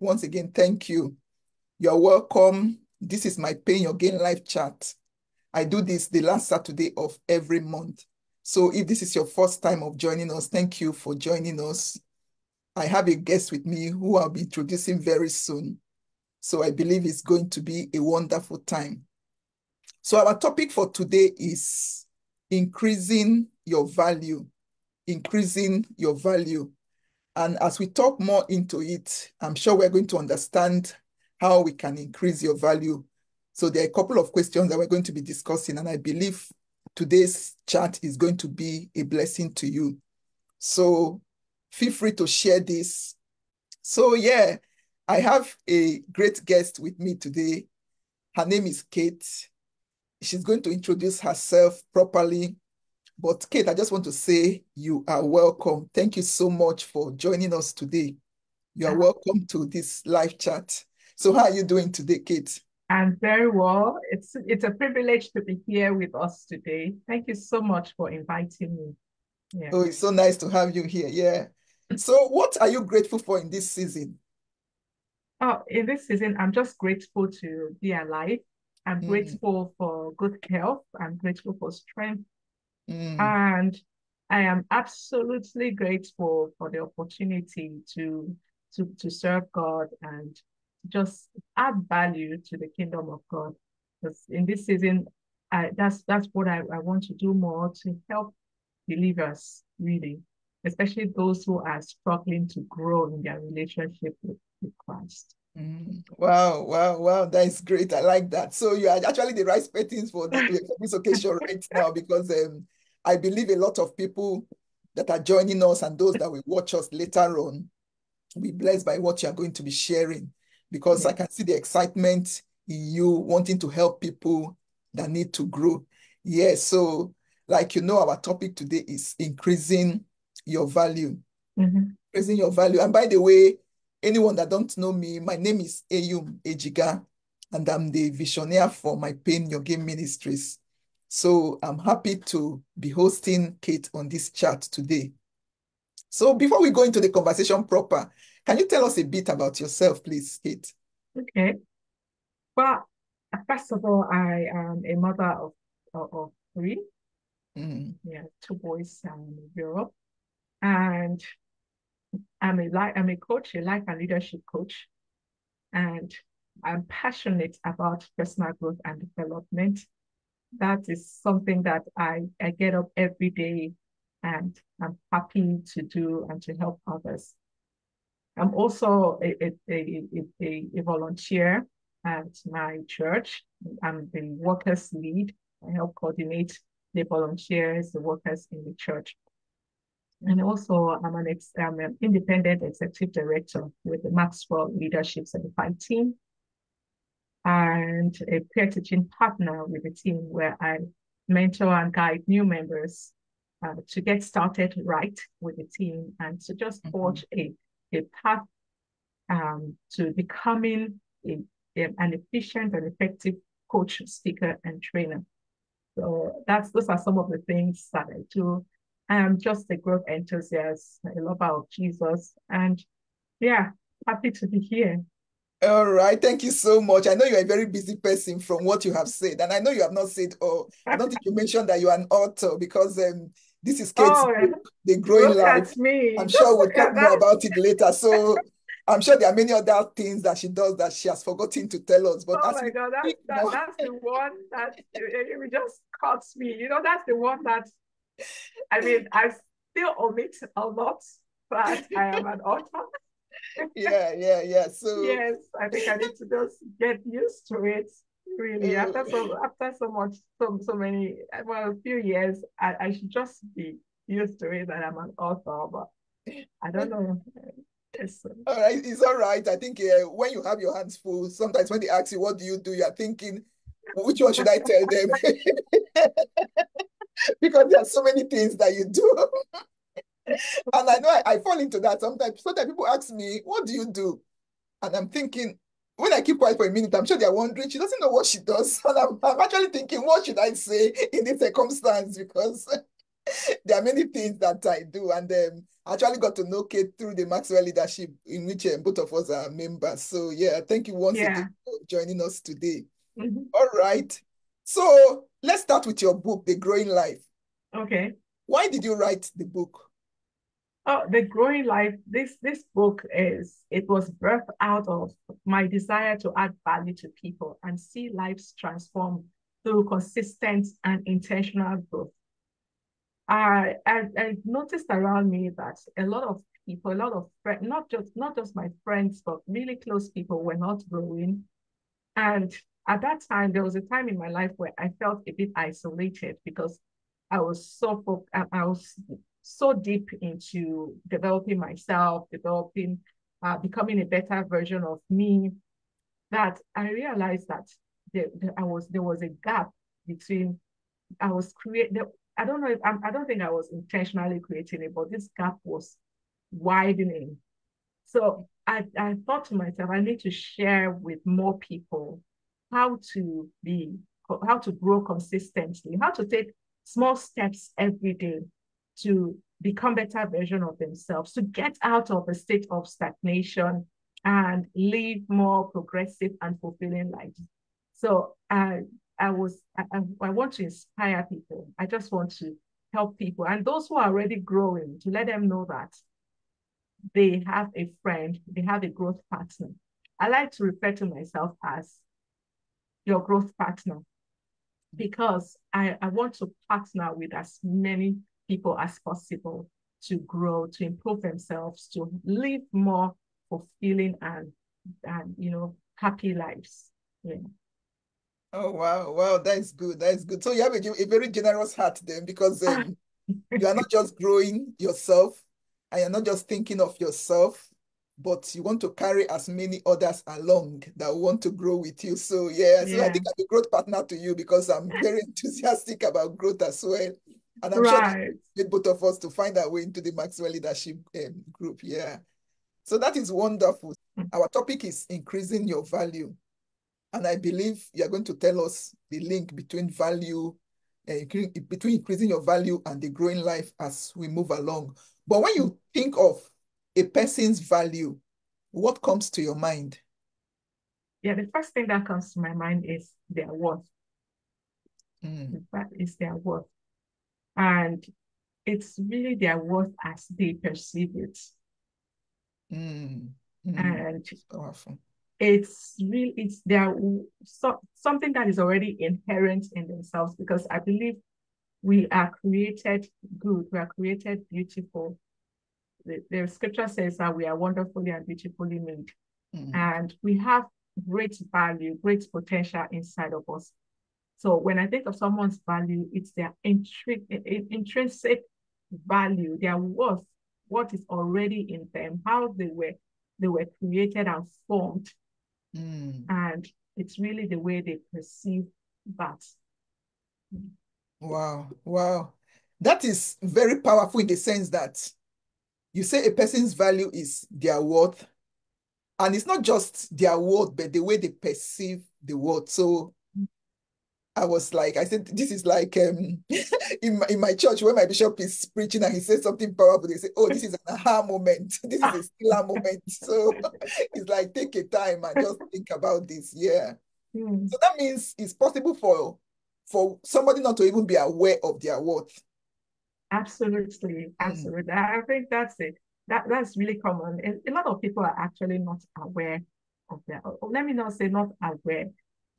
Once again, thank you. You're welcome. This is my Paying Your Gain live chat. I do this the last Saturday of every month. So if this is your first time of joining us, thank you for joining us. I have a guest with me who I'll be introducing very soon. So I believe it's going to be a wonderful time. So our topic for today is increasing your value, increasing your value. And as we talk more into it, I'm sure we're going to understand how we can increase your value. So there are a couple of questions that we're going to be discussing, and I believe today's chat is going to be a blessing to you. So feel free to share this. So yeah, I have a great guest with me today. Her name is Kate. She's going to introduce herself properly. But Kate, I just want to say you are welcome. Thank you so much for joining us today. You are welcome to this live chat. So how are you doing today, Kate? I'm very well. It's it's a privilege to be here with us today. Thank you so much for inviting me. Yeah. Oh, it's so nice to have you here. Yeah. So what are you grateful for in this season? Oh, in this season, I'm just grateful to be alive. I'm mm. grateful for good health. I'm grateful for strength. Mm. And I am absolutely grateful for the opportunity to, to, to serve God and just add value to the kingdom of God. Because in this season, I, that's that's what I, I want to do more to help believers really, especially those who are struggling to grow in their relationship with, with Christ. Mm. Wow, wow, wow, that is great. I like that. So you are actually the right person for this, for this occasion right now because um, I believe a lot of people that are joining us and those that will watch us later on will be blessed by what you are going to be sharing because. I can see the excitement in you wanting to help people that need to grow. Yes, yeah, so like you know, our topic today is increasing your value. Mm-hmm. Increasing your value. And by the way, anyone that don't know me, my name is Eyum Ejiga, and I'm the visionary for my Paying Your Gain Ministries. So I'm happy to be hosting Kate on this chat today. So before we go into the conversation proper, can you tell us a bit about yourself, please, Kate? Okay. Well, first of all, I am a mother of, of, of three. Mm. Yeah, two boys and a girl. And I'm a like I'm a coach, a life and leadership coach. And I'm passionate about personal growth and development. That is something that I, I get up every day and I'm happy to do and to help others. I'm also a, a, a, a, volunteer at my church. I'm the workers lead. I help coordinate the volunteers, the workers in the church. And also, I'm an, ex, I'm an independent executive director with the Maxwell Leadership Certified Team and a peer teaching partner with the team where I mentor and guide new members uh, to get started right with the team and to just mm-hmm. forge a a path um, to becoming a, a, an efficient and effective coach, speaker, and trainer. So that's those are some of the things that I do. I'm just a growth enthusiast, a lover of Jesus, and yeah, happy to be here. All right, thank you so much. I know you're a very busy person from what you have said, and I know you have not said, oh, I don't think you mentioned that you're an author because um, this is Kate's oh, book, The Growing look Life. Me. I'm sure we'll talk more about it later. So I'm sure there are many other things that she does that she has forgotten to tell us. But oh my God, that, that, more... that's the one that it just cuts me. You know, that's the one that, I mean, I still omit a lot, but I am an author. Yeah, yeah, yeah. So yes, I think I need to just get used to it really. After so after so much so so many well a few years I, I should just be used to it that I'm an author but I don't know. It's, all right it's all right. I think uh, when you have your hands full sometimes when they ask you what do you do? you're thinking which one should I tell them? Because there are so many things that you do and I know I, I fall into that sometimes sometimes people ask me what do you do and I'm thinking when I keep quiet for a minute, I'm sure they're wondering, she doesn't know what she does. And I'm, I'm actually thinking, what should I say in this circumstance? Because there are many things that I do, and um, I actually got to know Kate through the Maxwell Leadership, in which um, both of us are members. So yeah, thank you once yeah. again for joining us today. Mm-hmm. All right. So let's start with your book, The Growing Life. Okay. Why did you write the book? Oh, The Growing Life, this this book is it was birthed out of my desire to add value to people and see lives transform through consistent and intentional growth. I, I, I noticed around me that a lot of people, a lot of friends, not just not just my friends, but really close people were not growing. And at that time, there was a time in my life where I felt a bit isolated because I was so I was so deep into developing myself, developing, uh, becoming a better version of me, that I realized that there, there, I was there was a gap between I was create. I don't know if I'm, I don't think I was intentionally creating it, but this gap was widening. So I, I thought to myself, I need to share with more people how to be, how to grow consistently, how to take small steps every day to become better version of themselves, to get out of a state of stagnation and live more progressive and fulfilling lives. So I, I was, I, I want to inspire people. I just want to help people and those who are already growing to let them know that they have a friend, they have a growth partner. I like to refer to myself as your growth partner because I, I want to partner with as many people as possible to grow, to improve themselves, to live more fulfilling and, and you know, happy lives. Yeah. Oh wow, wow, that is good. That is good. So you have a, a very generous heart then, because um, you are not just growing yourself, and you're not just thinking of yourself, but you want to carry as many others along that want to grow with you. So yeah, so yeah. I think I'm a growth partner to you because I'm very enthusiastic about growth as well. And I'm right. sure both of us to find our way into the Maxwell Leadership um, Group. Yeah. So that is wonderful. Mm. Our topic is increasing your value. And I believe you're going to tell us the link between value, uh, between increasing your value and the growing life as we move along. But when you think of a person's value, what comes to your mind? Yeah, the first thing that comes to my mind is their worth. Mm. That is their worth. And it's really their worth as they perceive it. Mm. Mm. And powerful. It's really it's their so, something that is already inherent in themselves because I believe we are created good, we are created beautiful. The, the scripture says that we are wonderfully and beautifully made. Mm. And we have great value, great potential inside of us. So when I think of someone's value, it's their intri- intrinsic value, their worth, what is already in them, how they were they were created and formed. Mm. And it's really the way they perceive that. Wow, wow. That is very powerful in the sense that you say a person's value is their worth. And it's not just their worth, but the way they perceive the world. So I was like, I said, this is like um, in, my, in my church when my bishop is preaching and he says something powerful, they say, oh, this is an aha moment. This is a Selah moment. So it's like, take a time and just think about this. Yeah. Mm. So that means it's possible for for somebody not to even be aware of their worth. Absolutely. Absolutely. Mm. I think that's it. That, that's really common. A, a lot of people are actually not aware of their, let me not say not aware.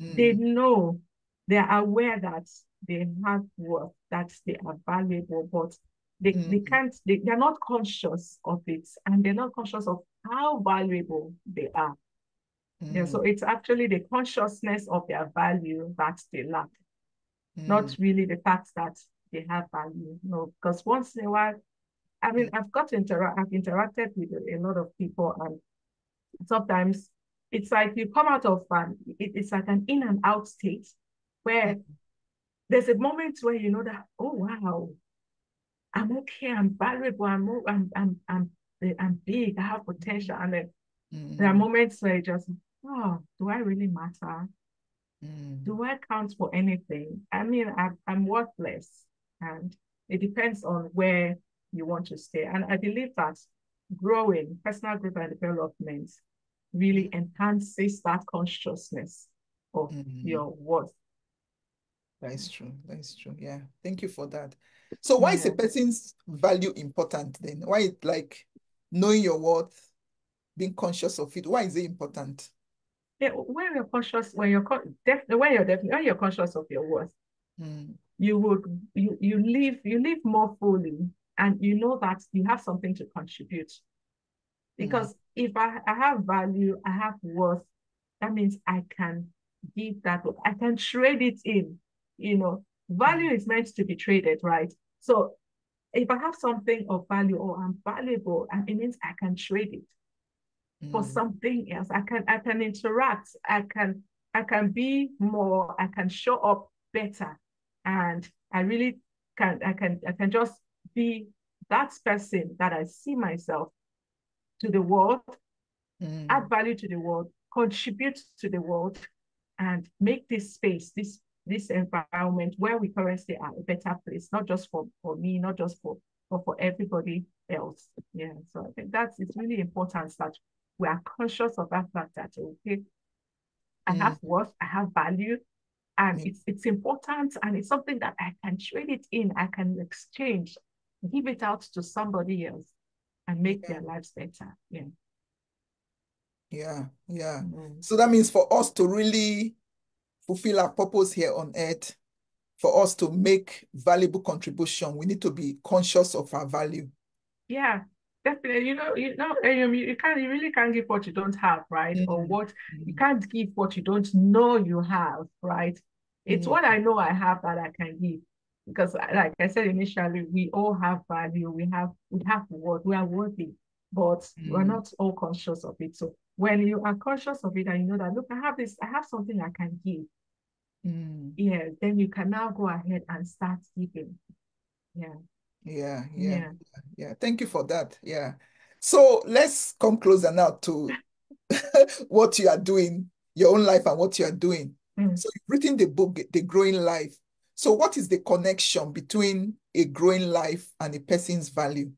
Mm. They know they are aware that they have worth, that they are valuable, but they, mm. they can't, they, they're not conscious of it and they're not conscious of how valuable they are. Mm. Yeah, so it's actually the consciousness of their value that they lack, mm. not really the fact that they have value. No, because once in a while, I mean, I've got to interact, I've interacted with a lot of people, and sometimes it's like you come out of um, it, it's like an in and out state where there's a moment where you know that, oh wow, I'm okay, I'm valuable, I'm I'm I'm I'm, I'm big, I have potential. And then mm. there are moments where you just, oh, do I really matter? Mm. Do I count for anything? I mean, I'm, I'm worthless. And it depends on where you want to stay. And I believe that growing, personal growth and development really enhances that consciousness of mm-hmm. your worth. That is true. That is true. Yeah. Thank you for that. So why yeah. is a person's value important then? Why it like knowing your worth, being conscious of it? Why is it important? Yeah, when you're conscious, when you're definitely when you're definitely when you're conscious of your worth, mm. you would you you live you live more fully and you know that you have something to contribute. Because mm. if I, I have value, I have worth, that means I can give that, I can trade it in. You know, value is meant to be traded, right? So if I have something of value or I'm valuable, and it means I can trade it mm. for something else. I can I can interact. I can I can be more. I can show up better, and I really can. I can I can just be that person that I see myself to the world, mm. add value to the world, contribute to the world, and make this space, this this environment where we currently are a better place, not just for, for me, not just for, for for everybody else. Yeah. So I think that's it's really important that we are conscious of that fact that okay, I mm. have worth, I have value, and mm. it's it's important and it's something that I can trade it in, I can exchange, give it out to somebody else and make yeah. their lives better. Yeah. Yeah, yeah. Mm. So that means for us to really fulfill our purpose here on earth, for us to make valuable contribution, we need to be conscious of our value. Yeah, definitely. You know, you know, you, you can't, you really can't give what you don't have, right? Mm. Or what you mm. can't give what you don't know you have, right? It's mm. what I know I have that I can give because like I said initially, we all have value, we have we have worth, we are worthy, but mm. we're not all conscious of it. So when you are conscious of it and you know that look, I have this, I have something I can give. Mm. Yeah, then you can now go ahead and start giving. Yeah. Yeah, yeah, yeah, yeah. Thank you for that. Yeah. So let's come closer now to what you are doing, your own life and what you are doing. Mm. So you've written the book, The Growing Life. So, what is the connection between a growing life and a person's value?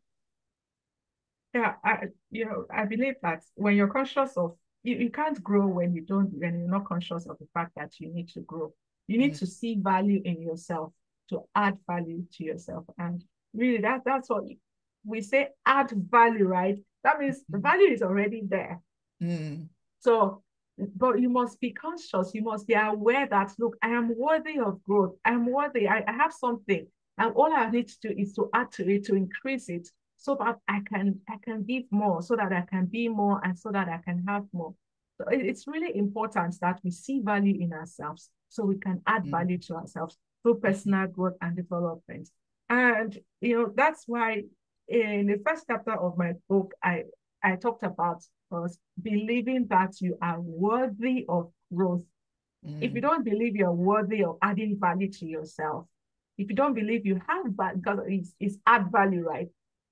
Yeah, I, you know, I believe that when you're conscious of you, you can't grow when you don't when you're not conscious of the fact that you need to grow. You need mm. to see value in yourself to add value to yourself. And really that that's what we say add value, right? That means the mm. value is already there. Mm. So but you must be conscious. You must be aware that, look, I am worthy of growth. I am worthy. I, I have something. And all I need to do is to add to it, to increase it, so that I can I can give more, so that I can be more, and so that I can have more. So it's really important that we see value in ourselves so we can add mm. value to ourselves through personal growth and development. And you know, that's why in the first chapter of my book, I I talked about was believing that you are worthy of growth. Mm. If you don't believe you're worthy of adding value to yourself, if you don't believe you have value, because it's, it's add value, right?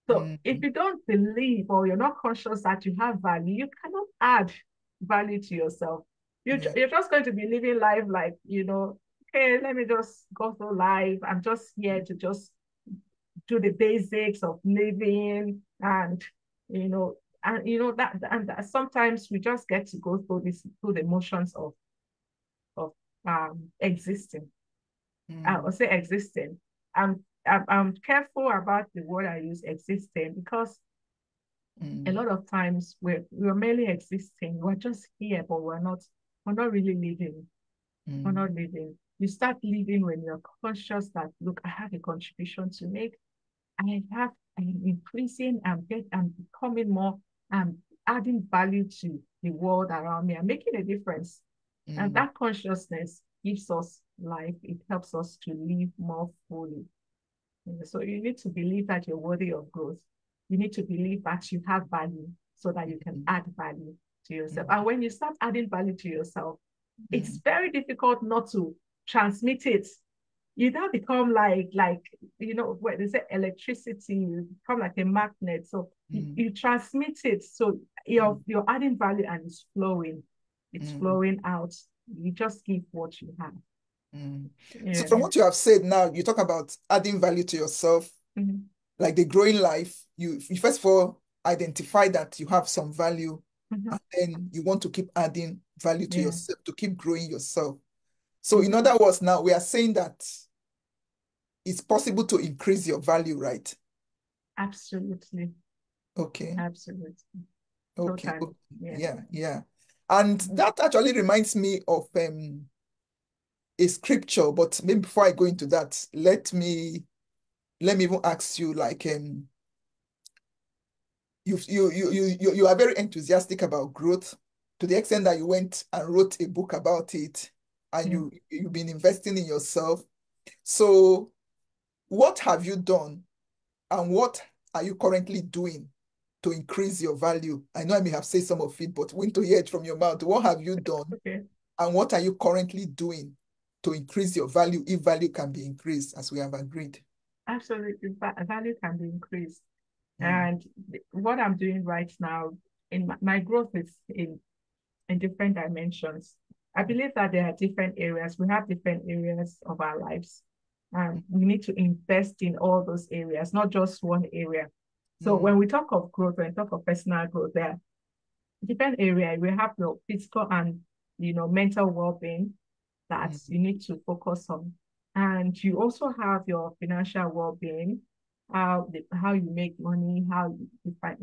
So mm. if you don't believe or you're not conscious that you have value, you cannot add value to yourself. You're, yeah. you're just going to be living life like, you know, okay, let me just go through life. I'm just here to just do the basics of living and, you know, and you know that and that sometimes we just get to go through this through the motions of of um existing mm. i would say existing I'm, I'm i'm careful about the word i use existing because mm. a lot of times we're we're merely existing we're just here but we're not we're not really living mm. we're not living you start living when you're conscious that look i have a contribution to make i have i'm increasing i'm get i'm becoming more I'm adding value to the world around me. I'm making a difference. Mm. And that consciousness gives us life. It helps us to live more fully. So you need to believe that you're worthy of growth. You need to believe that you have value so that you can mm. add value to yourself. Mm. And when you start adding value to yourself, it's very difficult not to transmit it you now become like like you know what they say electricity you become like a magnet so mm. you, you, transmit it so you're mm. you're adding value and it's flowing it's mm. flowing out you just give what you have Mm. Yeah. So from what you have said now, you talk about adding value to yourself, mm-hmm. like the growing life. You, you first of all identify that you have some value, mm-hmm. and then you want to keep adding value to yeah. yourself to keep growing yourself. So in other words, now we are saying that it's possible to increase your value, right? Absolutely. Okay. Absolutely. Okay. okay. Yeah. yeah, yeah. And that actually reminds me of um a scripture, but maybe before I go into that, let me let me even ask you like um you you you you you are very enthusiastic about growth to the extent that you went and wrote a book about it and you you've been investing in yourself. So what have you done and what are you currently doing to increase your value? I know I may have said some of it, but want to hear it from your mouth. What have you done? Okay. And what are you currently doing to increase your value if value can be increased as we have agreed? Absolutely. Value can be increased. Mm. And what I'm doing right now in my, my growth is in in different dimensions. I believe that there are different areas. We have different areas of our lives. And we need to invest in all those areas, not just one area. So mm. when we talk of growth, when we talk of personal growth, there are different areas. We have your physical and you know mental well-being that mm. you need to focus on. And you also have your financial well-being, how the, how you make money, how you, find,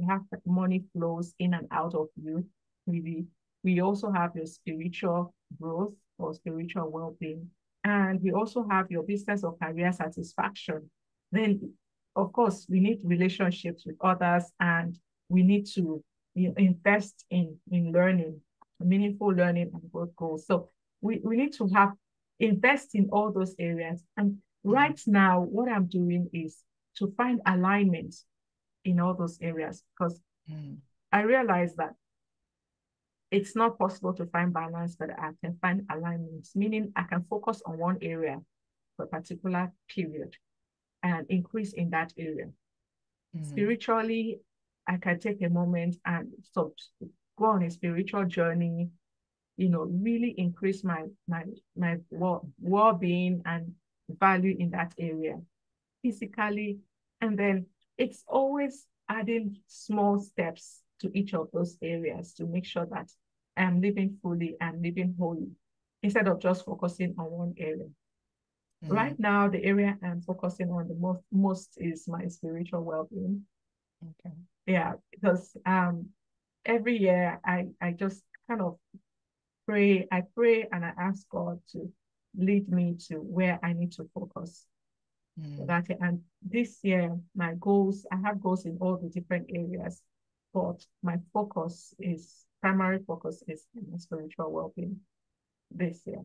money flows in and out of you. Maybe we also have your spiritual growth or spiritual well-being and we also have your business or career satisfaction. Then, of course, we need relationships with others and we need to invest in, in learning, meaningful learning and growth goals. So we, we need to have invest in all those areas. And right now, what I'm doing is to find alignment in all those areas because mm. I realize that it's not possible to find balance, but I can find alignments, meaning I can focus on one area for a particular period and increase in that area. Mm-hmm. Spiritually, I can take a moment and so go on a spiritual journey, you know, really increase my my my well, well-being and value in that area physically. And then it's always adding small steps to each of those areas to make sure that I'm living fully and living wholly instead of just focusing on one area. Mm. Right now, the area I'm focusing on the most most is my spiritual well-being. Okay. Yeah, because um every year I I just kind of pray, I pray and I ask God to lead me to where I need to focus. Mm. That and this year my goals, I have goals in all the different areas, but my focus is primary focus is in spiritual well-being this year.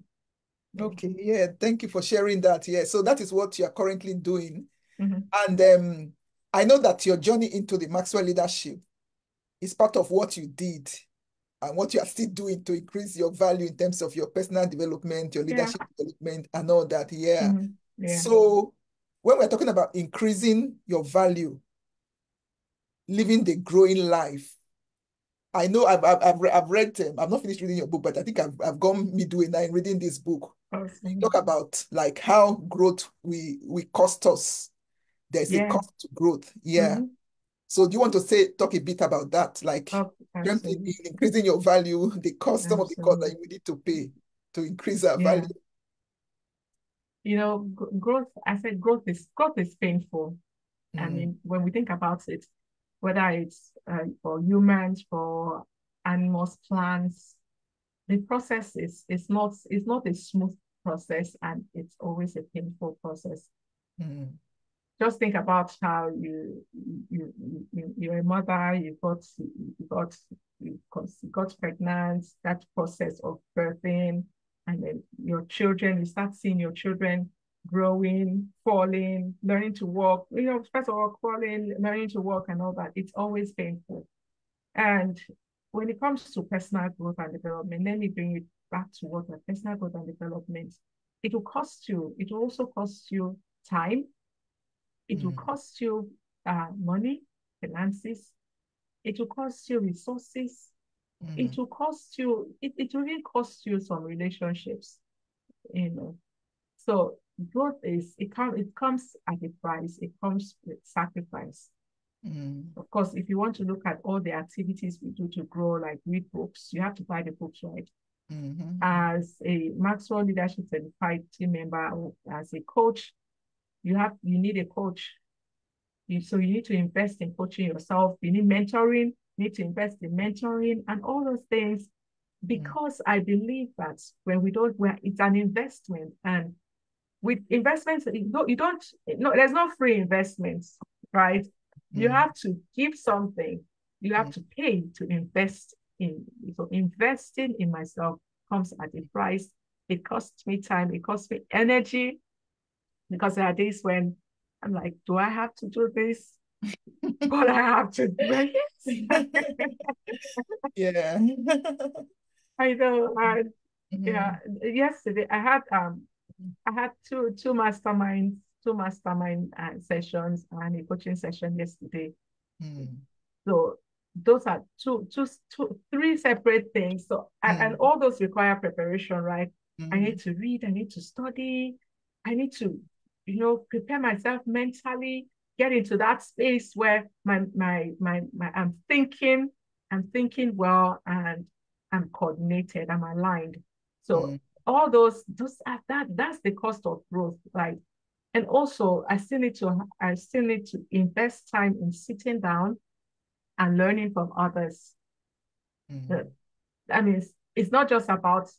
Okay, yeah, thank you for sharing that. Yeah, so that is what you are currently doing. Mm-hmm. And um, I know that your journey into the Maxwell leadership is part of what you did and what you are still doing to increase your value in terms of your personal development, your leadership yeah. development, and all that. Yeah. Mm-hmm. yeah. So when we're talking about increasing your value, living the growing life, I know I've I've I've, I've read um, I've not finished reading your book, but I think I've I've gone midway now in reading this book. Awesome. Talk about like how growth we we cost us. There's yeah. a cost to growth. Yeah. Mm-hmm. So do you want to say talk a bit about that? Like oh, increasing your value, the cost, some of the cost that you need to pay to increase our yeah. value. You know, growth, I said growth is growth is painful. Mm. I mean, when we think about it, whether it's uh, for humans, for animals, plants. The process is, is not is not a smooth process and it's always a painful process. Mm. Just think about how you you, you you're a mother, you got you got you got pregnant, that process of birthing, and then your children, you start seeing your children growing, falling, learning to walk, you know, first of all, crawling, learning to walk and all that, it's always painful. And when it comes to personal growth and development, let me bring it back to what personal growth and development, it will cost you, it will also cost you time, it mm. will cost you uh, money, finances, it will cost you resources, mm. it will cost you, it, it will even cost you some relationships, you know, So growth is it comes it comes at a price. It comes with sacrifice. Mm. Of course, if you want to look at all the activities we do to grow, like read books, you have to buy the books, right? Mm-hmm. As a Maxwell Leadership Certified team member, as a coach, you have you need a coach. You, so you need to invest in coaching yourself. You need mentoring. You need to invest in mentoring and all those things, because mm. I believe that when we don't, where it's an investment, and with investments, you don't, you don't no, there's no free investments, right? Mm. You have to give something. You have mm. to pay to invest in. So investing in myself comes at a price. It costs me time. It costs me energy. Because there are days when I'm like, do I have to do this? but I have to do it. yeah. I know. I, mm-hmm. Yeah. Yesterday I had um I had two two masterminds two mastermind uh, sessions and a coaching session yesterday. Mm. So those are two, two, two, three separate things. So mm. and, and, all those require preparation, right? Mm. I need to read, I need to study, I need to, you know, prepare myself mentally, get into that space where my my my, my I'm thinking, I'm thinking well, and I'm coordinated, I'm aligned. So mm. all those those are that that's the cost of growth, right? And also, I still need to I still need to invest time in sitting down and learning from others. Mm-hmm. I mean, it's, it's, not just about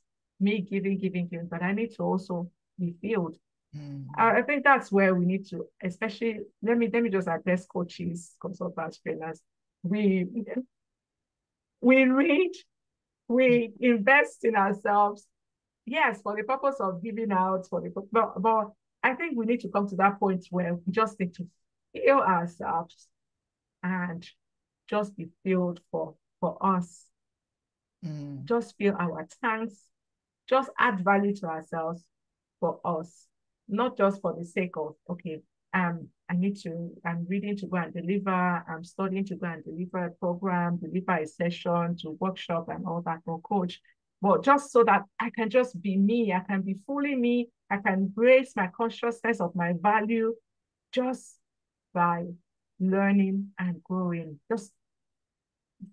me giving, giving, giving, but I need to also be filled. Mm-hmm. I, I think that's where we need to, especially let me let me just address coaches, consultants, trainers. We we read, we invest in ourselves, yes, for the purpose of giving out, for the but, but I think we need to come to that point where we just need to feel ourselves and just be filled for, for us. Mm. Just fill our tanks, just add value to ourselves for us, not just for the sake of, okay, um, I need to, I'm reading to go and deliver, I'm studying to go and deliver a program, deliver a session to workshop and all that for coach. But just so that I can just be me, I can be fully me, I can raise my consciousness of my value just by learning and growing, just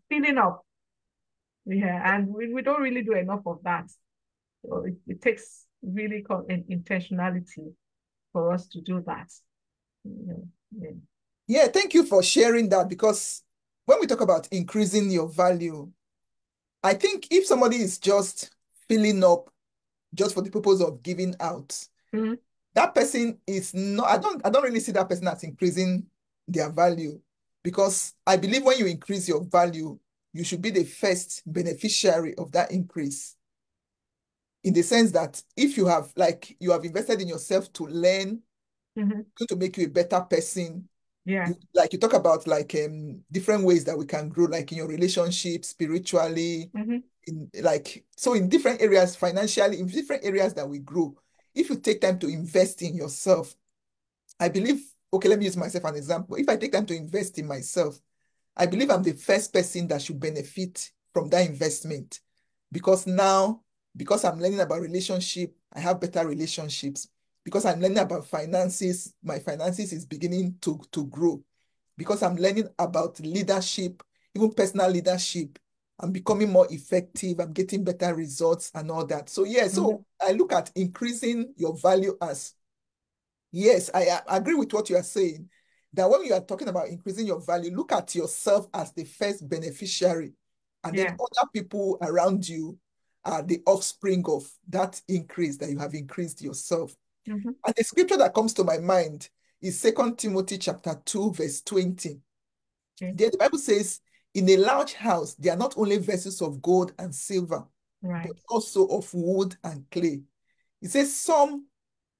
filling up. Yeah, and we, we don't really do enough of that. So it, it takes really call an intentionality for us to do that. Yeah, yeah. yeah, thank you for sharing that because when we talk about increasing your value, I think if somebody is just filling up just for the purpose of giving out, mm-hmm. that person is not, I don't, I don't really see that person as increasing their value because I believe when you increase your value, you should be the first beneficiary of that increase. In the sense that if you have, like, you have invested in yourself to learn, mm-hmm. to make you a better person. Yeah. You, like you talk about like um different ways that we can grow, like in your relationship, spiritually, mm-hmm. in like so in different areas, financially, in different areas that we grow. If you take time to invest in yourself, I believe okay, let me use myself as an example. If I take time to invest in myself, I believe I'm the first person that should benefit from that investment because now, because I'm learning about relationship, I have better relationships. Because I'm learning about finances, my finances is beginning to, to grow. Because I'm learning about leadership, even personal leadership, I'm becoming more effective. I'm getting better results and all that. So yeah, so mm -hmm. I look at increasing your value as Yes, I, I agree with what you are saying. That when you are talking about increasing your value, look at yourself as the first beneficiary, and yeah. then other people around you are the offspring of that increase that you have increased yourself. Mm-hmm. And the scripture that comes to my mind is Second Timothy chapter 2, verse 20. Okay. There the Bible says, in a large house, there are not only vessels of gold and silver, right. but also of wood and clay. It says some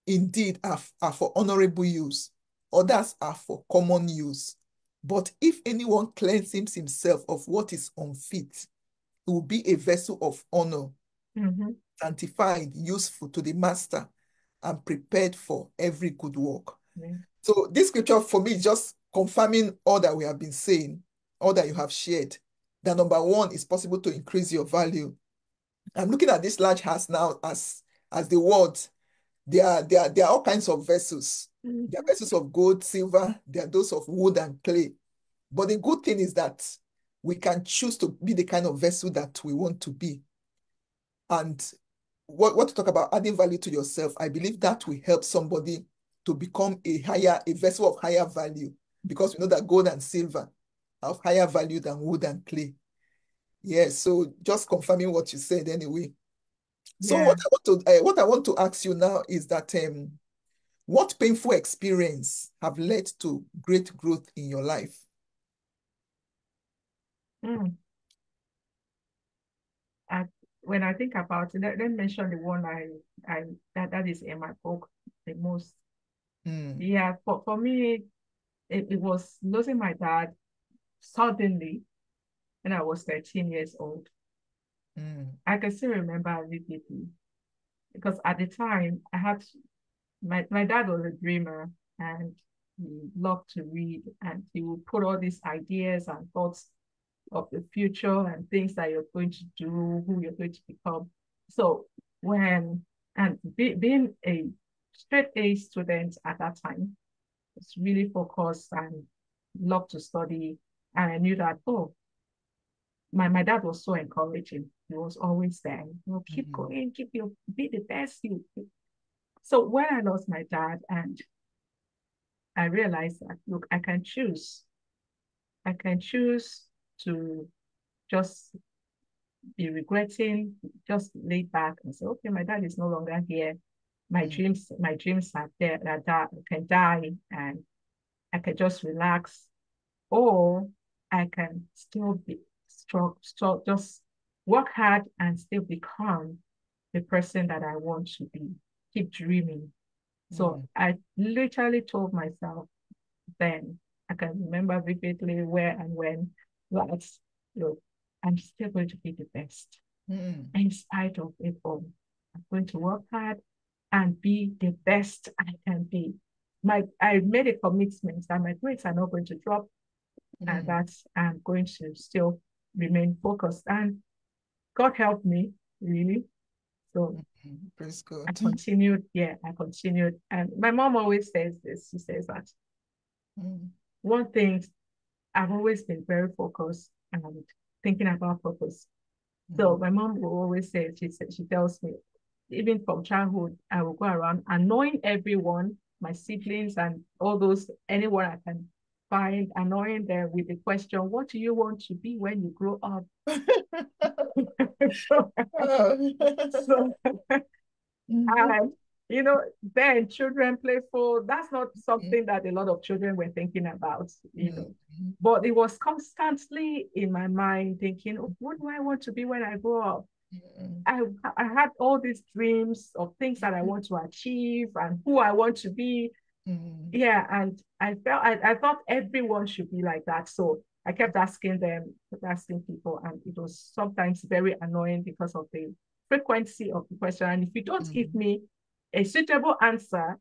indeed are, are for honorable use, others are for common use. But if anyone cleanses himself of what is unfit, he will be a vessel of honor, mm-hmm. sanctified, useful to the master, and prepared for every good work. So this scripture for me is just confirming all that we have been saying, all that you have shared. That number one is possible to increase your value. I'm looking at this large house now as as the words there are there are there are all kinds of vessels. Mm-hmm. There are vessels of gold, silver, there are those of wood and clay. But the good thing is that we can choose to be the kind of vessel that we want to be. And what, what to talk about adding value to yourself, I believe that will help somebody to become a higher, a vessel of higher value because we know that gold and silver are of higher value than wood and clay. Yeah, so just confirming what you said anyway. So yeah. what I want to uh, what I want to ask you now is that um, what painful experience have led to great growth in your life? Mm. I, when I think about it, let, let me mention the one I I that, that is in my book the most. Mm. Yeah, for, for me, it, it was losing my dad suddenly when I was 13 years old. Mm. I can still remember vividly because at the time I had my, my dad was a dreamer and he loved to read and he would put all these ideas and thoughts of the future and things that you're going to do, who you're going to become. So when and be, being a straight A student at that time, was really focused and loved to study. And I knew that, oh, my, my dad was so encouraging. He was always there. You know, keep mm-hmm. going, keep your be the best you. So when I lost my dad and I realized that look, I can choose. I can choose to just be regretting, just lay back and say, okay, my dad is no longer here. My mm. dreams, my dreams are there that, that can die and I can just relax. Or I can still be strong, strong, just work hard and still become the person that I want to be. Keep dreaming. So mm. I literally told myself then, I can remember vividly where and when that look, I'm still going to be the best mm. in spite of it all. I'm going to work hard and be the best I can be. My I made a commitment that my grades are not going to drop mm. and that I'm going to still remain focused. And God helped me, really. So praise God. I continued, yeah, I continued. And my mom always says this. She says that mm. one thing I've always been very focused and thinking about purpose. Mm-hmm. So my mom will always say, she said, she tells me, even from childhood, I will go around annoying everyone, my siblings and all those, anyone I can find, annoying them with the question, what do you want to be when you grow up? so, oh. so mm-hmm. and you know, then children play for that's not something that a lot of children were thinking about, you know. Mm-hmm. But it was constantly in my mind thinking, oh, what do I want to be when I grow up? Mm-hmm. I I had all these dreams of things that I want to achieve and who I want to be. Mm-hmm. Yeah, and I felt I, I thought everyone should be like that. So I kept asking them, asking people, and it was sometimes very annoying because of the frequency of the question. And if you don't give mm-hmm. me a suitable answer,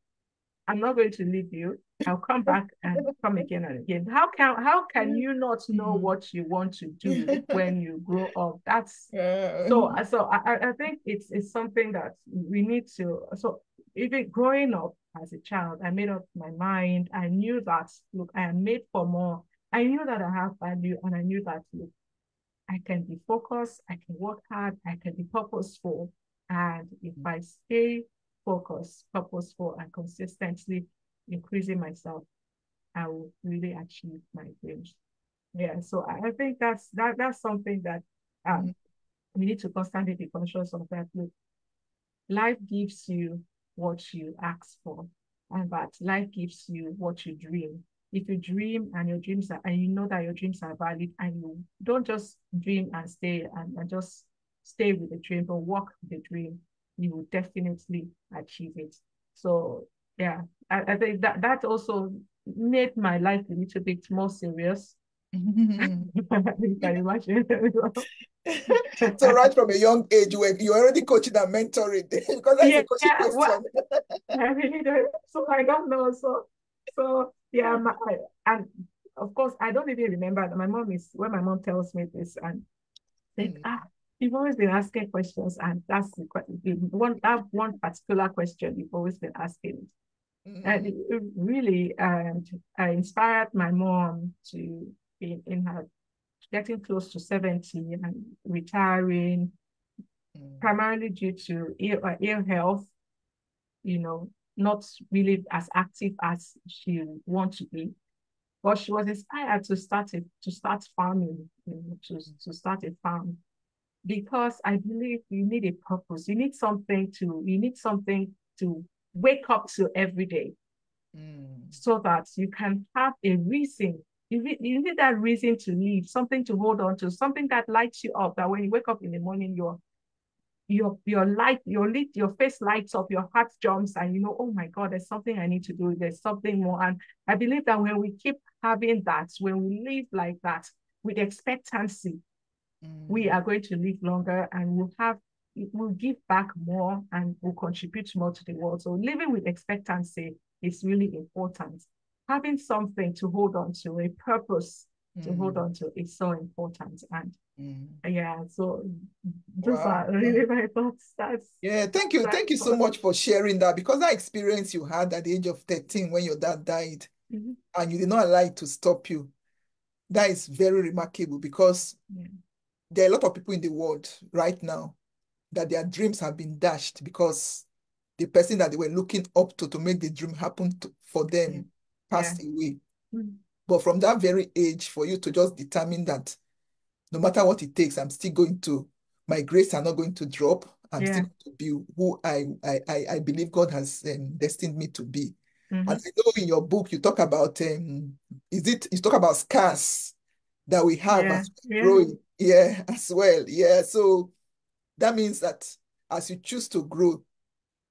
I'm not going to leave you. I'll come back and come again and again. How can how can you not know mm-hmm. what you want to do when you grow up? That's so so I, I think it's it's something that we need to so even growing up as a child, I made up my mind. I knew that look, I am made for more. I knew that I have value and I knew that look, I can be focused, I can work hard, I can be purposeful. And if I stay focus, purposeful, and consistently increasing myself, I will really achieve my dreams. Yeah, so I think that's that that's something that um, mm-hmm. we need to constantly be conscious of that. Look, life gives you what you ask for, and that life gives you what you dream. If you dream and your dreams are, and you know that your dreams are valid, and you don't just dream and stay and, and just stay with the dream, but walk the dream, you will definitely achieve it. So yeah, I, I think that that also made my life a little bit more serious. you can imagine. so right from a young age, you were you already coaching and mentoring because that's yeah, a coaching yeah. Well, I mean, so I don't know. So so yeah, my, and of course I don't even remember. My mom is when my mom tells me this and said, mm. ah, you've always been asking questions, and that's the one that one particular question you've always been asking. Mm-hmm. And it, really, and I inspired my mom to be in her getting close to 70 and retiring, mm. primarily due to ill, uh, ill health, you know, not really as active as she wants to be. But she was inspired to start it, to start farming, you know, to, to start a farm. Because I believe you need a purpose. You need something to, you need something to wake up to every day. Mm. So that you can have a reason you need, you need that reason to live, something to hold on to, something that lights you up. That when you wake up in the morning, your your your light, your lit, your face lights up, your heart jumps, and you know, oh my God, there's something I need to do. There's something more. And I believe that when we keep having that, when we live like that with expectancy. We are going to live longer and we'll have we'll give back more and we'll contribute more to the world. So living with expectancy is really important having something to hold on to, a purpose mm. to hold mm. on to is so important. And mm. yeah, so those wow. are really my thoughts. That's yeah, thank you. Thank you so much for sharing that because that experience you had at the age of 13 when your dad died mm-hmm. and you did not allow it to stop you. That is very remarkable because yeah. There are a lot of people in the world right now that their dreams have been dashed because the person that they were looking up to to make the dream happen to, for them yeah passed yeah. away. Mm. But from that very age, for you to just determine that no matter what it takes, I'm still going to, my grades are not going to drop. I'm yeah. still going to be who I, I, I believe God has um, destined me to be. Mm-hmm. And I know in your book you talk about um, is it you talk about scars that we have yeah. as we yeah. growing, yeah, as well, yeah. So that means that as you choose to grow,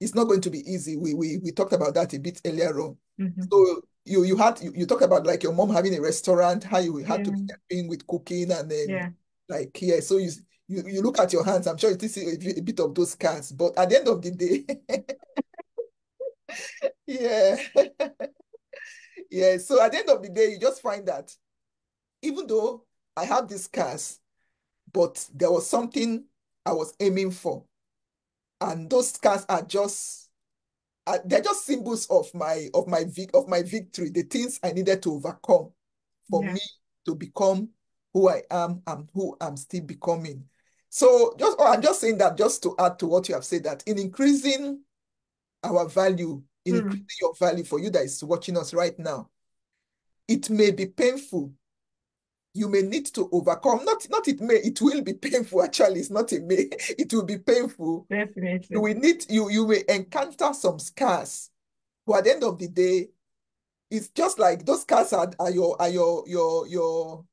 it's not going to be easy. We we we talked about that a bit earlier on. Mm-hmm. So you you had you, you talk about like your mom having a restaurant, how you had yeah. to be helping with cooking and then yeah. like yeah. So you you you look at your hands. I'm sure you see a, a bit of those scars, but at the end of the day, yeah, yeah. So at the end of the day, you just find that even though I have these scars, but there was something I was aiming for, and those scars are just uh, they're just symbols of my of my of my victory, the things I needed to overcome for yeah. me to become who I am and who I'm still becoming. So just oh, I'm just saying that just to add to what you have said that in increasing our value, in mm. increasing your value for you that is watching us right now, it may be painful you may need to overcome. Not, not it may, it will be painful. Actually, it's not a may, it will be painful. Definitely. You will need, you, you will encounter some scars. But at the end of the day, it's just like those scars are, are your are your your your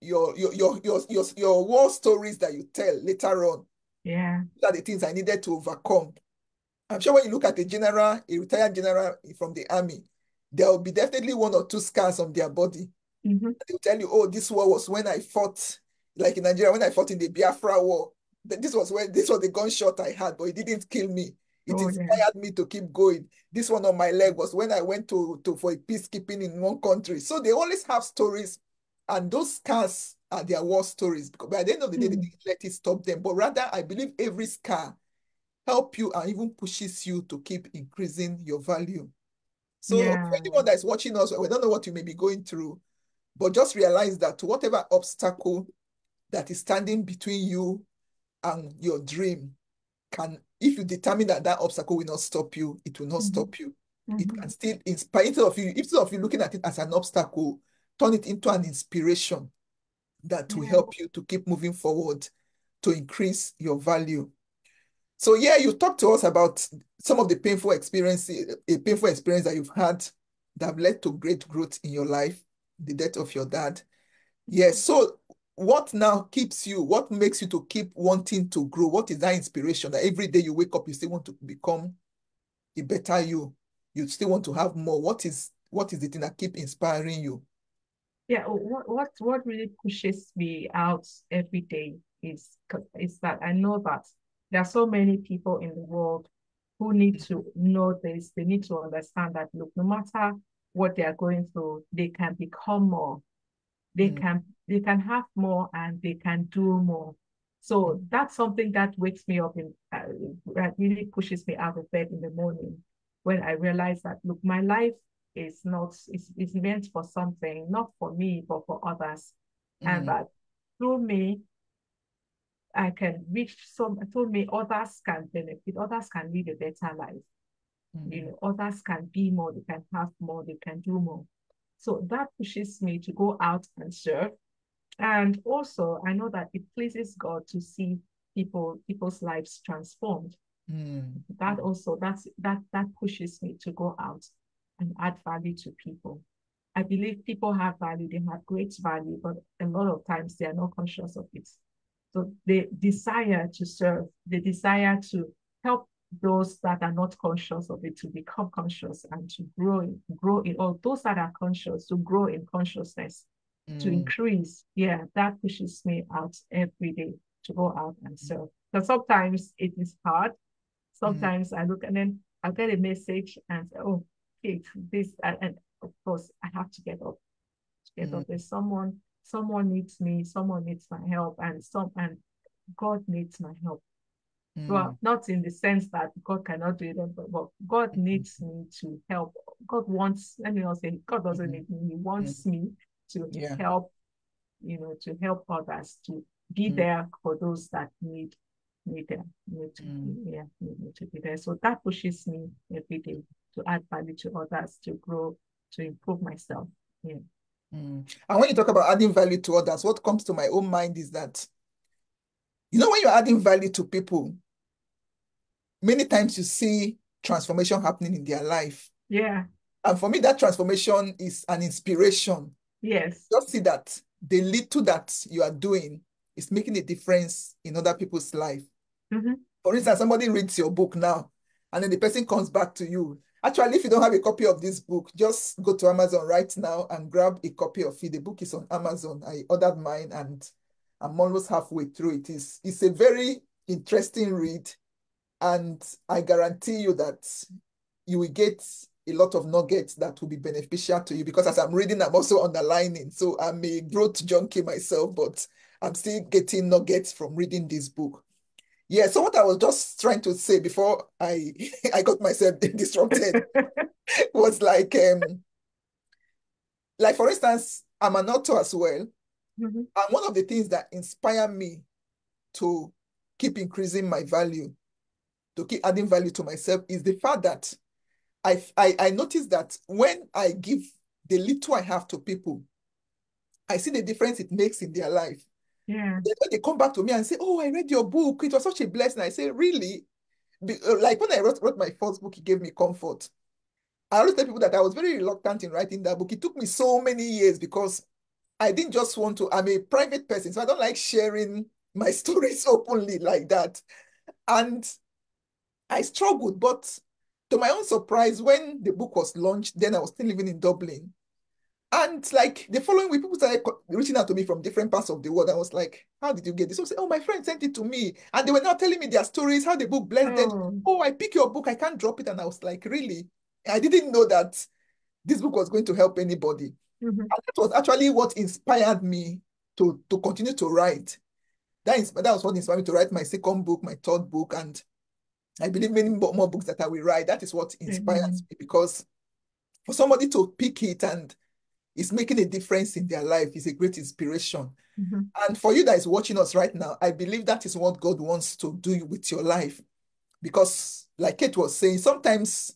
your your your your your, your war stories that you tell later on. Yeah. These are the things I needed to overcome. I'm sure when you look at a general, a retired general from the army, there will be definitely one or two scars on their body Mm-hmm. They'll tell you, oh, this war was when I fought, like in Nigeria, when I fought in the Biafra war. This was when this was the gunshot I had, but it didn't kill me. It oh, inspired yeah. me to keep going. This one on my leg was when I went to, to for a peacekeeping in one country. So they always have stories, and those scars are their war stories. Because by the end of the day, mm. they didn't let it stop them. But rather, I believe every scar help you and even pushes you to keep increasing your value. So yeah. anyone that's watching us, we don't know what you may be going through. But just realize that whatever obstacle that is standing between you and your dream can, if you determine that that obstacle will not stop you, it will not mm -hmm. stop you. Mm -hmm. It can still inspire, instead of you, instead of you looking at it as an obstacle, turn it into an inspiration that yeah. will help you to keep moving forward to increase your value. So yeah, you talked to us about some of the painful experiences, a painful experience that you've had that have led to great growth in your life the death of your dad. Yes. So what now keeps you? What makes you to keep wanting to grow? What is that inspiration that every day you wake up, you still want to become a better you? You still want to have more. What is what is the thing that keep inspiring you? Yeah, what what what really pushes me out every day is is that I know that there are so many people in the world who need to know this. They need to understand that look, no matter what they are going through, they can become more. They mm. can they can have more and they can do more. So that's something that wakes me up and uh, that really pushes me out of bed in the morning when I realize that look, my life is not is, is meant for something, not for me, but for others. Mm. And that through me, I can reach some through me, others can benefit, others can lead a better life. Mm. You know, others can be more, they can have more, they can do more. So that pushes me to go out and serve. And also I know that it pleases God to see people people's lives transformed. Mm. That also that's that that pushes me to go out and add value to people. I believe people have value, they have great value, but a lot of times they are not conscious of it. So they desire to serve, they desire to help those that are not conscious of it to become conscious and to grow in, grow in, or those that are conscious to grow in consciousness, mm. to increase. Yeah, that pushes me out every day to go out and serve. So sometimes it is hard. Sometimes mm. I look and then I get a message and say, oh, okay, this, and, and of course I have to get up. To get mm. up. There's someone, someone needs me, someone needs my help, and some and God needs my help. Mm. Well, not in the sense that God cannot do it, but, but God mm-hmm. needs me to help. God wants, let me not say God doesn't mm-hmm. need me, He wants mm. me to yeah. help, you know, to help others, to be mm. there for those that need need them, need to mm. yeah, need to be there. So that pushes me every day to add value to others, to grow, to improve myself. Yeah. Mm. And when you talk about adding value to others, what comes to my own mind is that, you know, when you're adding value to people, many times you see transformation happening in their life. Yeah. And for me, that transformation is an inspiration. Yes. Just see that the little that you are doing is making a difference in other people's life. Mm-hmm. For instance, somebody reads your book now, and then the person comes back to you. Actually, if you don't have a copy of this book, just go to Amazon right now and grab a copy of it. The book is on Amazon. I ordered mine and I'm almost halfway through it. It's, it's a very interesting read. And I guarantee you that you will get a lot of nuggets that will be beneficial to you because as I'm reading, I'm also underlining. So I'm a growth junkie myself, but I'm still getting nuggets from reading this book. Yeah, so what I was just trying to say before I I got myself disrupted was like um like for instance, I'm an author as well. Mm-hmm. And one of the things that inspire me to keep increasing my value to keep adding value to myself is the fact that I, I, I notice that when I give the little I have to people, I see the difference it makes in their life. Yeah. They, they come back to me and say, Oh, I read your book. It was such a blessing. I say, Really? Uh, like when I wrote, wrote my first book, it gave me comfort. I always tell people that I was very reluctant in writing that book. It took me so many years because I didn't just want to, I'm a private person, so I don't like sharing my stories openly like that. And I struggled, but to my own surprise, when the book was launched, then I was still living in Dublin. And like the following week, people started reaching out to me from different parts of the world. I was like, How did you get this? So I said, Oh, my friend sent it to me. And they were now telling me their stories, how the book blessed oh. them. Oh, I pick your book, I can't drop it. And I was like, Really? I didn't know that this book was going to help anybody. Mm-hmm. And that was actually what inspired me to, to continue to write. That, is, that was what inspired me to write my second book, my third book, and I believe many more books that I will write. That is what inspires mm-hmm. me because for somebody to pick it and it's making a difference in their life is a great inspiration. Mm-hmm. And for you that is watching us right now, I believe that is what God wants to do with your life. Because, like Kate was saying, sometimes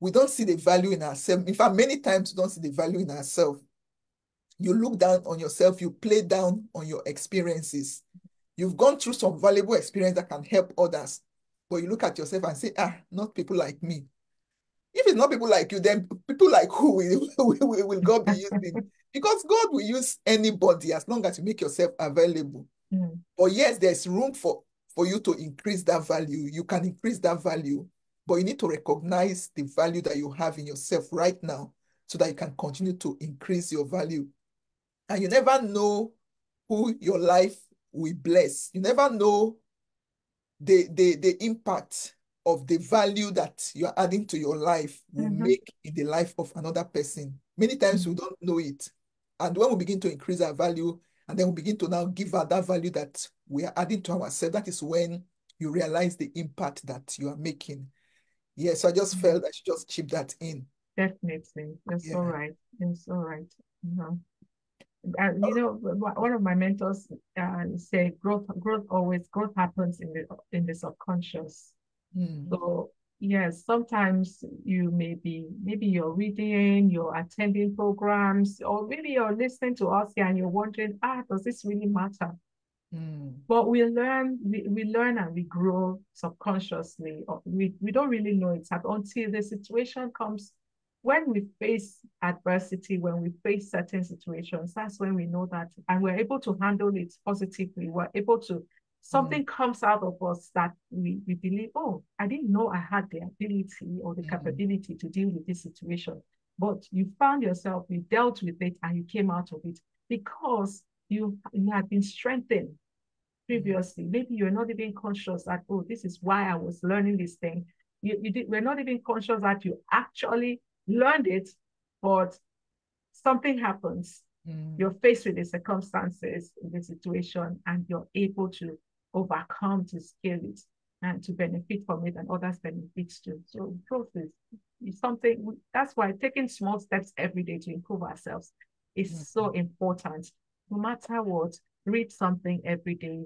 we don't see the value in ourselves. In fact, many times we don't see the value in ourselves. You look down on yourself, you play down on your experiences. You've gone through some valuable experience that can help others. But you look at yourself and say, ah, not people like me. If it's not people like you, then people like who will, will, will God be using? because God will use anybody as long as you make yourself available. Mm. But yes, there's room for, for you to increase that value. You can increase that value, but you need to recognize the value that you have in yourself right now so that you can continue to increase your value. And you never know who your life will bless. You never know the the the impact of the value that you're adding to your life will mm-hmm. make in the life of another person. Many times we don't know it. And when we begin to increase our value and then we begin to now give out that value that we are adding to ourselves. That is when you realize the impact that you are making. Yes, yeah, so I just mm-hmm. felt I should just chip that in. Definitely. That's yeah. all right. That's all right. Mm-hmm. Uh, you know, one of my mentors uh, say growth, growth always growth happens in the in the subconscious. Mm. So yes, sometimes you may be maybe you're reading, you're attending programs, or maybe you're listening to us here and you're wondering, ah, does this really matter? Mm. But we learn, we, we learn and we grow subconsciously. We, we don't really know it until the situation comes when we face adversity, when we face certain situations, that's when we know that, and we're able to handle it positively. We're able to, something mm. comes out of us that we, we believe, oh, I didn't know I had the ability or the mm. capability to deal with this situation. But you found yourself, you dealt with it, and you came out of it because you, you had been strengthened previously. Maybe you're not even conscious that, oh, this is why I was learning this thing. You, you did, we're not even conscious that you actually learned it, but something happens. Mm. You're faced with the circumstances the situation, and you're able to overcome to scale it and to benefit from it, and others benefit too. So growth is, is something that's why taking small steps every day to improve ourselves is mm. so important. No matter what, read something every day,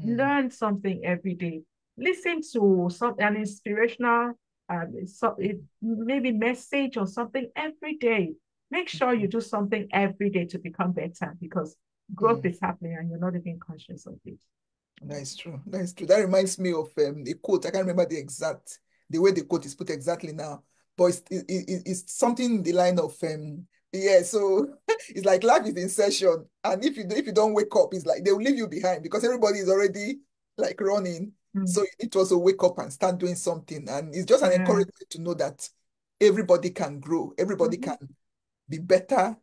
mm. learn something every day, listen to some an inspirational um, so it, maybe message or something every day. Make sure you do something every day to become better because growth mm. is happening and you're not even conscious of it. That is true. That is true. That reminds me of um, a quote. I can't remember the exact, the way the quote is put exactly now, but it's, it, it, it's something in the line of, um, yeah, so it's like life is in session. And if you, if you don't wake up, it's like they will leave you behind because everybody is already like running Mm. So you need to also wake up and start doing something. And it's just an yeah. encouragement to know that everybody can grow, everybody mm-hmm. can be better,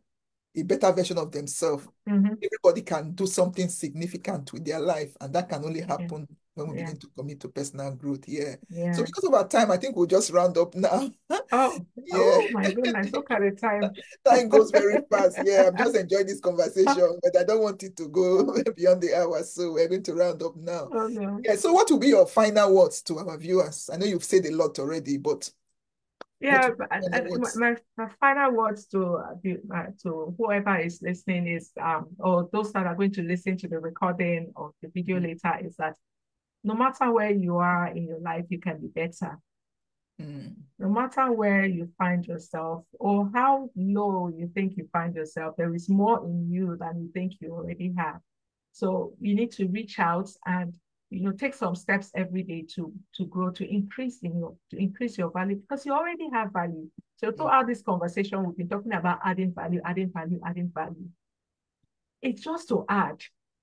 a better version of themselves. Mm-hmm. Everybody can do something significant with their life, and that can only happen yeah. When we yeah. begin to commit to personal growth. Yeah. yeah. So because of our time, I think we'll just round up now. Oh, yeah. oh my goodness, look at the time. time goes very fast. Yeah, I'm just enjoying this conversation, but I don't want it to go beyond the hour. So we're going to round up now. Oh, no. Yeah. So what will be your final words to our viewers? I know you've said a lot already, but yeah, my, my final words to uh, to whoever is listening is um or those that are going to listen to the recording or the video mm. later is that no matter where you are in your life, you can be better. Mm. No matter where you find yourself or how low you think you find yourself, there is more in you than you think you already have. So you need to reach out and you know take some steps every day to to grow to increase in your to increase your value because you already have value so throughout this conversation we've been talking about adding value adding value adding value it's just to add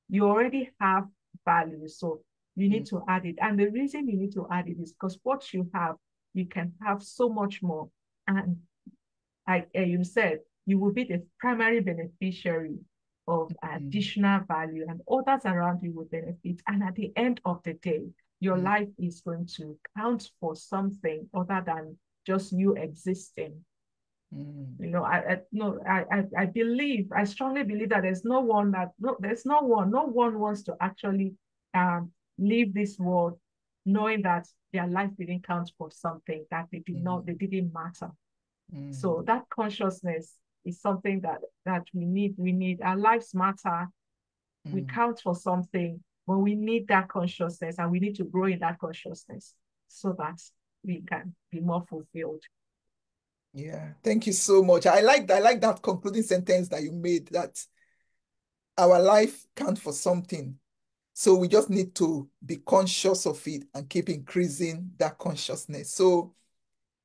you already have value so you need mm. to add it and the reason you need to add it is because what you have you can have so much more and like you said you will be the primary beneficiary of mm-hmm. additional value and others around you will benefit. And at the end of the day, your mm-hmm. life is going to count for something other than just you existing. Mm-hmm. You know, I, I no, I, I, I believe, I strongly believe that there's no one that no, there's no one, no one wants to actually um leave this world knowing that their life didn't count for something that they did not, they didn't matter. So that consciousness is something that that we need. We need our lives matter. Mm. We count for something, but we need that consciousness and we need to grow in that consciousness so that we can be more fulfilled. Yeah, thank you so much. I like I like that concluding sentence that you made that our life count for something. So we just need to be conscious of it and keep increasing that consciousness. So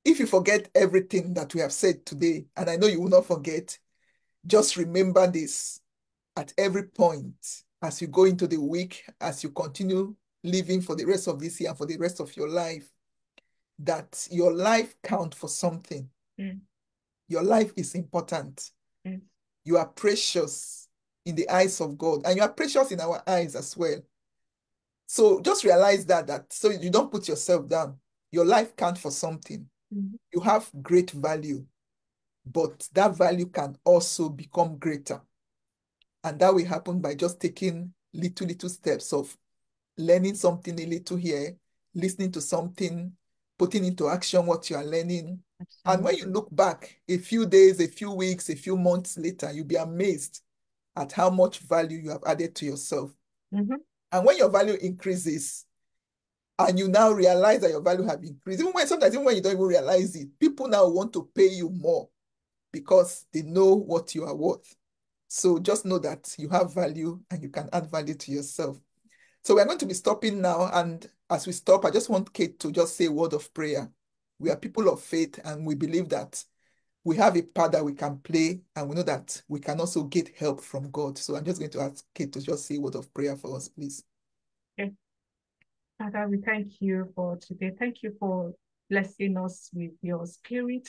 if you forget everything that we have said today, and I know you will not forget, just remember this at every point as you go into the week, as you continue living for the rest of this year and for the rest of your life, that your life count for something. Mm. Your life is important. Mm. You are precious in the eyes of God, and you are precious in our eyes as well. So just realize that that so you don't put yourself down. Your life count for something. Mm-hmm. You have great value, but that value can also become greater. And that will happen by just taking little, little steps of learning something a little here, listening to something, putting into action what you are learning. Absolutely. And when you look back a few days, a few weeks, a few months later, you'll be amazed at how much value you have added to yourself. Mm-hmm. And when your value increases, and you now realize that your value have increased, even when sometimes even when you don't even realize it, people now want to pay you more because they know what you are worth. So just know that you have value and you can add value to yourself. So we're going to be stopping now. And as we stop, I just want Kate to just say a word of prayer. We are people of faith and we believe that we have a part that we can play and we know that we can also get help from God. So I'm just going to ask Kate to just say a word of prayer for us, please. Okay. Father, we thank you for today. Thank you for blessing us with your spirit.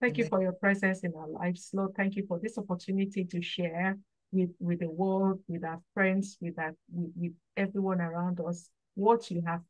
Thank Amen. you for your presence in our lives, Lord. Thank you for this opportunity to share with, with the world, with our friends, with, our, with, with everyone around us, what you have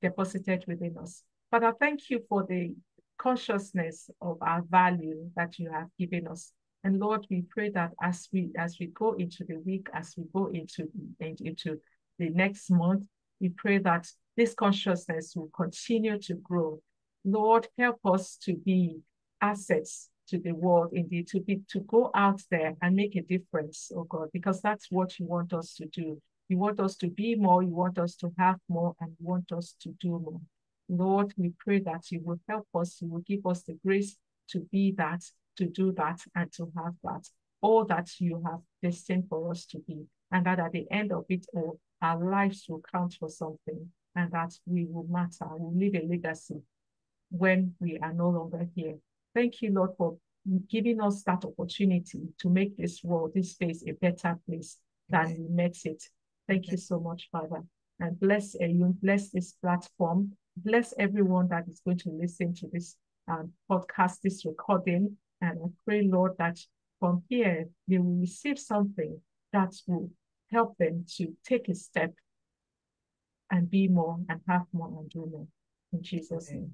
deposited within us. Father, thank you for the consciousness of our value that you have given us. And Lord, we pray that as we as we go into the week, as we go into, into the next month, we pray that this consciousness will continue to grow. Lord, help us to be assets to the world, indeed, to be to go out there and make a difference, oh God, because that's what you want us to do. You want us to be more, you want us to have more, and you want us to do more. Lord, we pray that you will help us, you will give us the grace to be that, to do that, and to have that, all that you have destined for us to be. And that at the end of it all, our lives will count for something, and that we will matter, we will leave a legacy when we are no longer here. Thank you, Lord, for giving us that opportunity to make this world, this space, a better place than we met it. Thank you so much, Father. And bless uh, you, bless this platform bless everyone that is going to listen to this um, podcast, this recording. And I pray, Lord, that from here they will receive something that will help them to take a step and be more and have more and do more. In Jesus' name.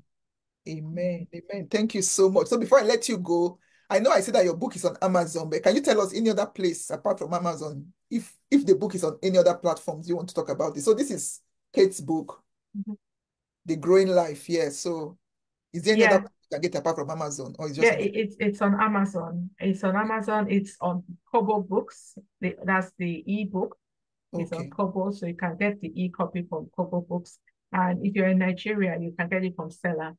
Amen. Amen. Thank you so much. So before I let you go, I know I said that your book is on Amazon, but can you tell us any other place apart from Amazon, if if the book is on any other platforms you want to talk about it? So this is Kate's book. Mm -hmm the growing life. Yeah. So is there any yeah. other you can get apart from Amazon? Or is just yeah, it's it's on Amazon. It's on Amazon. It's on Kobo Books. The, that's the ebook. It's okay. on Kobo, so you can get the e-copy from Kobo Books. And if you're in Nigeria, you can get it from Selar.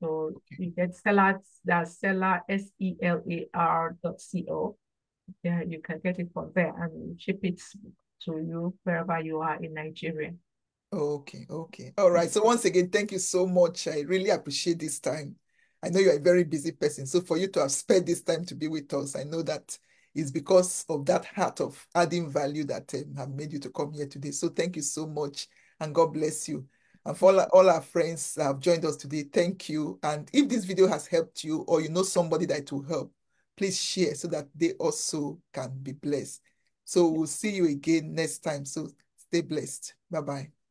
So okay. you get Selar, that's Selar, S-E-L-A-R dot C-O. Yeah, you can get it from there and ship it to you wherever you are in Nigeria. Okay, okay. All right. So once again, thank you so much. I really appreciate this time. I know you're a very busy person. So for you to have spent this time to be with us, I know that is because of that heart of adding value that um, have made you to come here today. So thank you so much and God bless you. And for all our, all our friends that have joined us today, thank you. And if this video has helped you or you know somebody that will help, please share so that they also can be blessed. So we'll see you again next time. So stay blessed. Bye-bye.